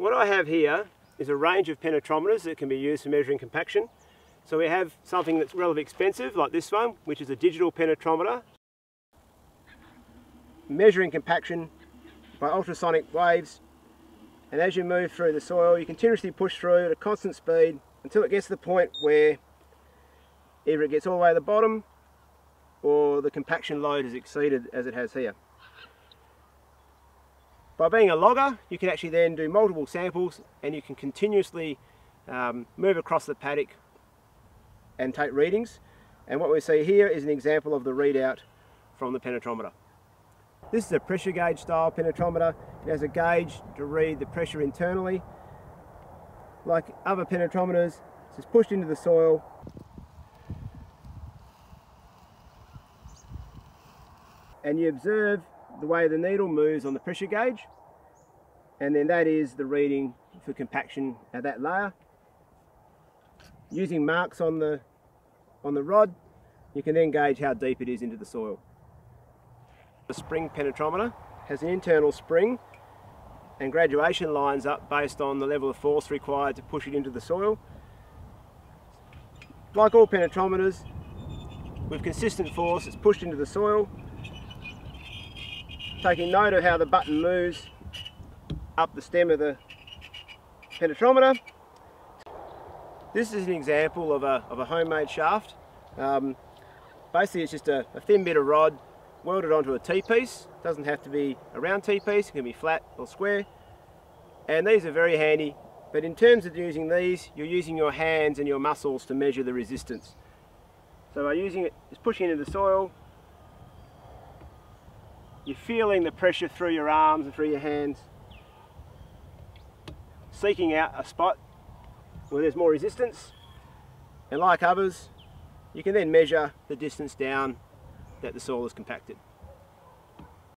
What I have here is a range of penetrometers that can be used for measuring compaction. So we have something that's relatively expensive like this one, which is a digital penetrometer. Measuring compaction by ultrasonic waves and as you move through the soil you continuously push through at a constant speed until it gets to the point where either it gets all the way to the bottom or the compaction load is exceeded as it has here. By being a logger you can actually then do multiple samples and you can continuously um, move across the paddock and take readings and what we see here is an example of the readout from the penetrometer. This is a pressure gauge style penetrometer. It has a gauge to read the pressure internally. Like other penetrometers, it's just pushed into the soil. And you observe the way the needle moves on the pressure gauge. And then that is the reading for compaction at that layer. Using marks on the, on the rod, you can then gauge how deep it is into the soil. The spring penetrometer has an internal spring and graduation lines up based on the level of force required to push it into the soil. Like all penetrometers, with consistent force it's pushed into the soil, taking note of how the button moves up the stem of the penetrometer. This is an example of a, of a homemade shaft. Um, basically it's just a, a thin bit of rod welded onto a T-piece. Doesn't have to be a round T-piece, it can be flat or square. And these are very handy, but in terms of using these, you're using your hands and your muscles to measure the resistance. So by using it, just pushing into the soil, you're feeling the pressure through your arms and through your hands, seeking out a spot where there's more resistance. And like others, you can then measure the distance down that the soil is compacted.